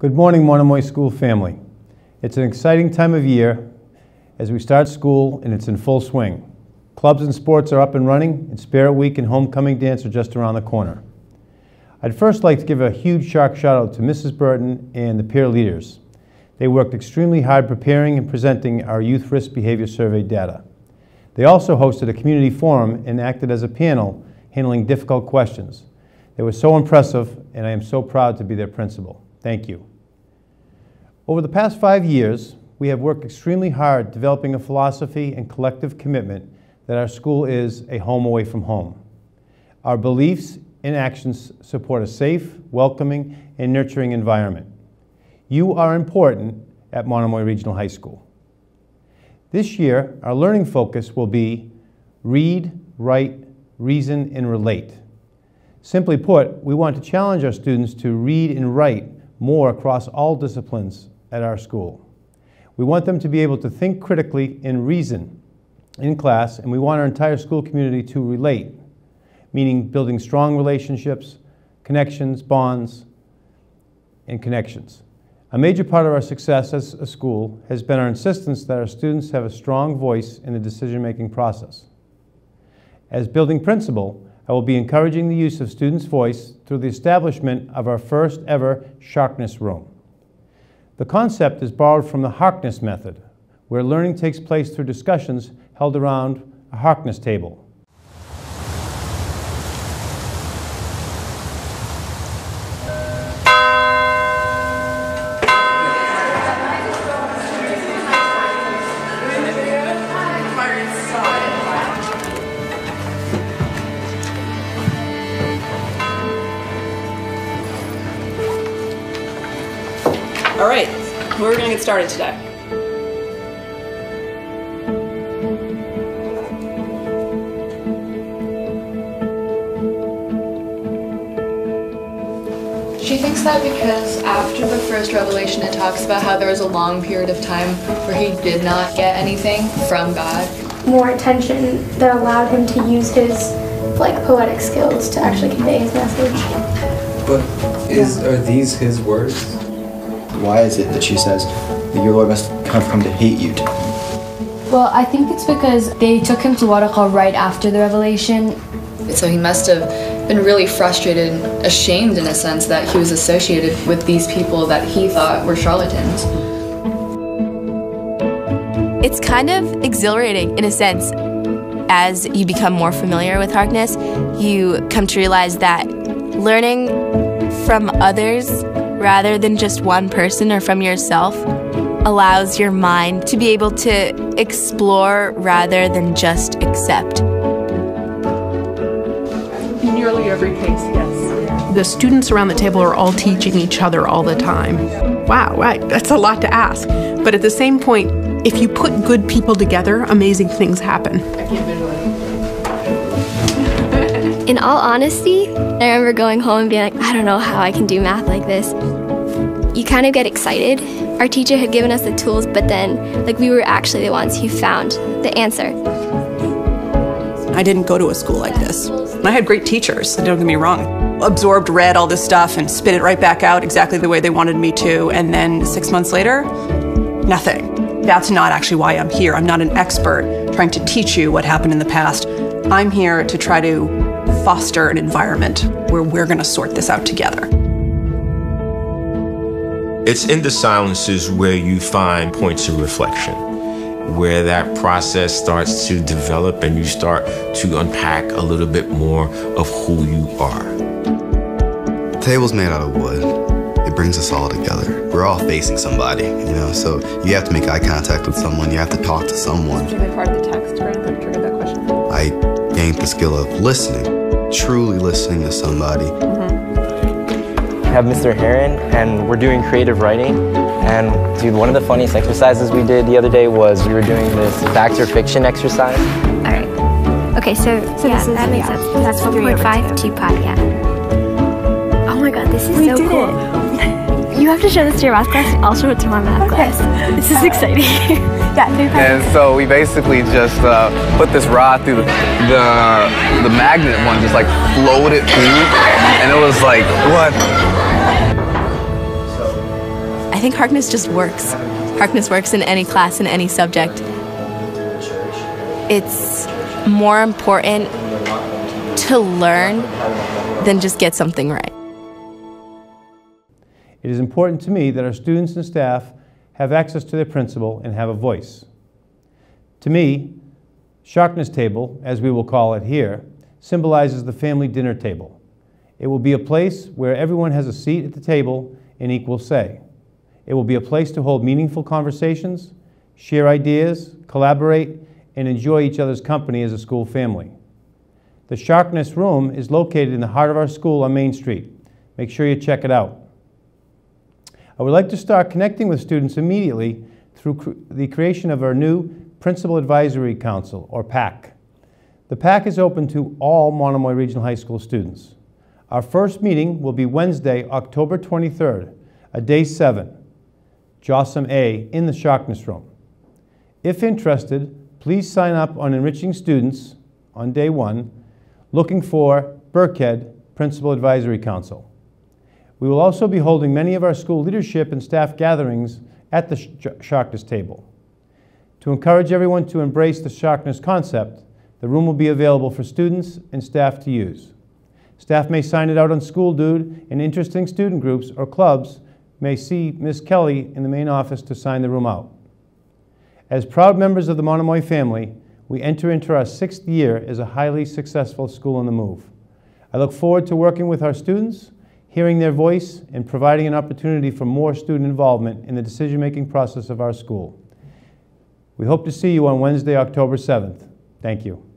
Good morning, Monomoy School family. It's an exciting time of year as we start school and it's in full swing. Clubs and sports are up and running, and Spirit Week and Homecoming Dance are just around the corner. I'd first like to give a huge shout out to Mrs. Burton and the peer leaders. They worked extremely hard preparing and presenting our Youth Risk Behavior Survey data. They also hosted a community forum and acted as a panel handling difficult questions. They were so impressive, and I am so proud to be their principal. Thank you. Over the past five years, we have worked extremely hard developing a philosophy and collective commitment that our school is a home away from home. Our beliefs and actions support a safe, welcoming, and nurturing environment. You are important at Monomoy Regional High School. This year, our learning focus will be read, write, reason, and relate. Simply put, we want to challenge our students to read and write more across all disciplines at our school. We want them to be able to think critically and reason in class, and we want our entire school community to relate, meaning building strong relationships, connections, bonds, and connections. A major part of our success as a school has been our insistence that our students have a strong voice in the decision-making process. As building principal, I will be encouraging the use of students' voice through the establishment of our first ever Sharkness Room. The concept is borrowed from the Harkness method, where learning takes place through discussions held around a Harkness table. All right, we're gonna get started today. She thinks that because after the first revelation, it talks about how there was a long period of time where he did not get anything from God. more attention that allowed him to use his like poetic skills to actually convey his message. But is are these his words? Why is it that she says that your Lord must have come to hate you? Well, I think it's because they took him to Waraqah right after the revelation. So he must have been really frustrated and ashamed in a sense that he was associated with these people that he thought were charlatans. It's kind of exhilarating in a sense. As you become more familiar with Harkness, you come to realize that learning from others rather than just one person or from yourself allows your mind to be able to explore rather than just accept. In nearly every case, yes. The students around the table are all teaching each other all the time. Wow, right, that's a lot to ask. But at the same point, if you put good people together, amazing things happen. I can't visualize. In all honesty, I remember going home and being like, I don't know how I can do math like this. You kind of get excited. Our teacher had given us the tools, but then, like, we were actually the ones who found the answer. I didn't go to a school like this. I had great teachers, don't get me wrong. Absorbed, read all this stuff, and spit it right back out exactly the way they wanted me to. And then six months later, nothing. That's not actually why I'm here. I'm not an expert trying to teach you what happened in the past. I'm here to try to foster an environment where we're going to sort this out together. It's in the silences where you find points of reflection, where that process starts to develop and you start to unpack a little bit more of who you are. The table's made out of wood. It brings us all together. We're all facing somebody, you know, so you have to make eye contact with someone, you have to talk to someone. part of the text, right? That that question. I gained the skill of listening, truly listening to somebody. I have Mr. Heron, and we're doing creative writing. And dude, one of the funniest exercises we did the other day was we were doing this fact or fiction exercise. All right. Okay, so, So yeah, this is- that makes yeah, sense. that's three over 4.5 two. two pi, yeah. Oh my god, this is We so did cool. You have to show this to your math class. I'll show it to my math class. This is exciting. yeah, three And so we basically just uh, put this rod through the, the the magnet one, just like floated through, and it was like what? I think Harkness just works. Harkness works in any class, in any subject. It's more important to learn than just get something right. It is important to me that our students and staff have access to their principal and have a voice. To me, Sharkness Table, as we will call it here, symbolizes the family dinner table. It will be a place where everyone has a seat at the table and equal say. It will be a place to hold meaningful conversations, share ideas, collaborate, and enjoy each other's company as a school family. The Sharkness Room is located in the heart of our school on Main Street. Make sure you check it out. I would like to start connecting with students immediately through cr the creation of our new Principal Advisory Council, or PAC. The PAC is open to all Monomoy Regional High School students. Our first meeting will be Wednesday, October 23rd, a day 7, JOSM A, in the Sharkness Room. If interested, please sign up on Enriching Students on day 1, looking for Burkhead Principal Advisory Council. We will also be holding many of our school leadership and staff gatherings at the Sharkness table. To encourage everyone to embrace the Sharkness concept, the room will be available for students and staff to use. Staff may sign it out on School Dude, and interesting student groups or clubs may see Ms. Kelly in the main office to sign the room out. As proud members of the Monomoy family, we enter into our sixth year as a highly successful school on the move. I look forward to working with our students, hearing their voice, and providing an opportunity for more student involvement in the decision-making process of our school. We hope to see you on Wednesday, October 7th. Thank you.